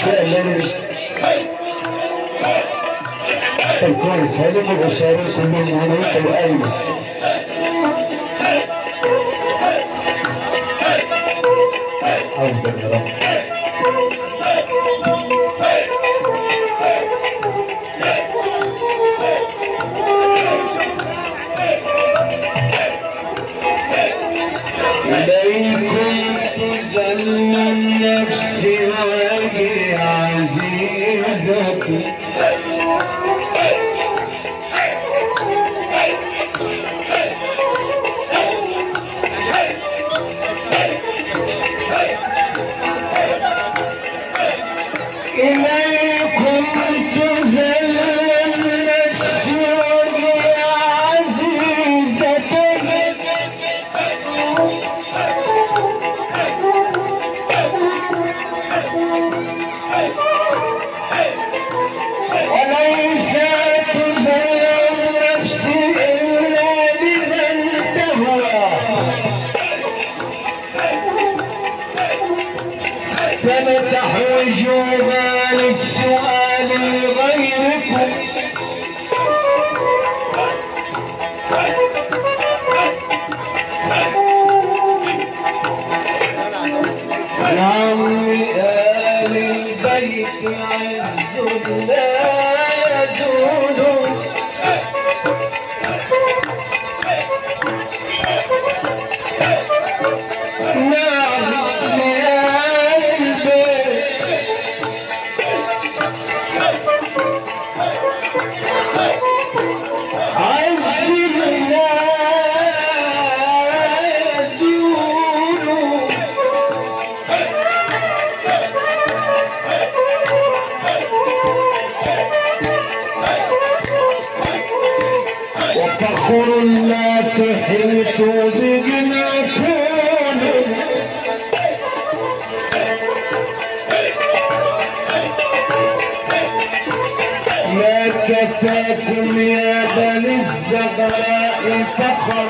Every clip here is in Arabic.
شامل الكويس هذا اللي بشارك المزمنين الألف أفضل يا رب Right. لا تحيطوا بجناكم ما كفاكم يا بني الزغراء فخرا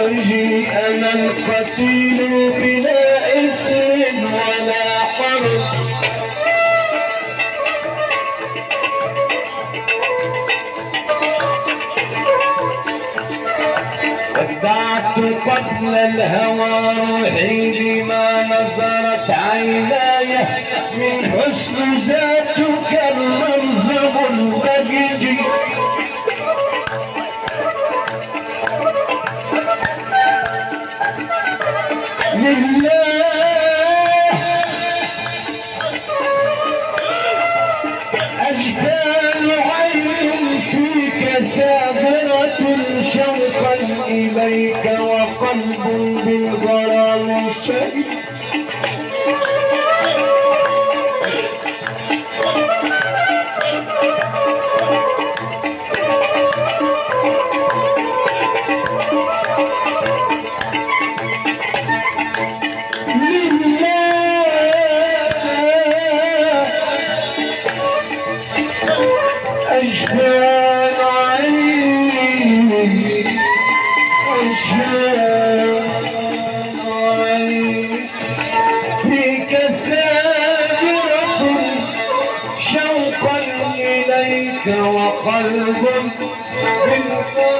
زوجي أنا القتيل بلا اسم ولا حرف ودعت قتل الهوى روحي بما نظرت عيناي من حسن ذاتك الرمز سافرة شوقا إليك وقلب بالغرب وقلب من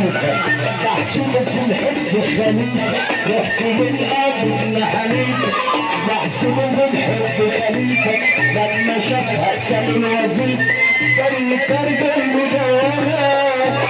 مخك محسوبة الحب خليل ضحكي بالقلب لحنين محسوبة الحب خليل لما شافها سامي الوزير كان يترجم بجواها